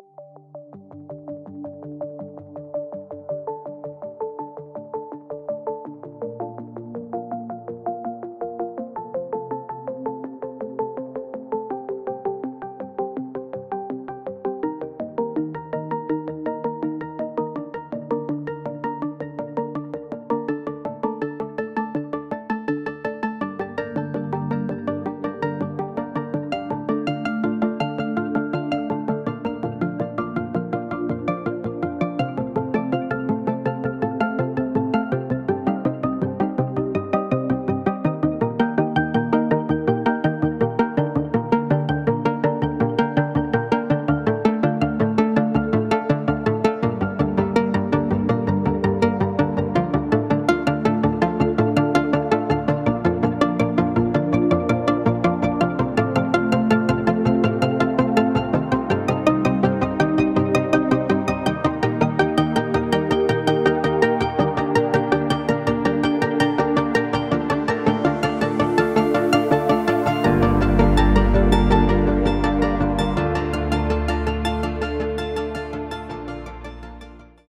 you